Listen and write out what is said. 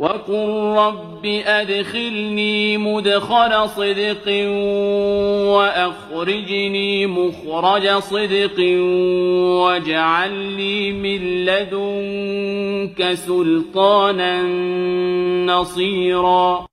وقل رب أدخلني مدخل صدق وأخرجني مخرج صدق واجعل لي من لدنك سلطانا نصيرا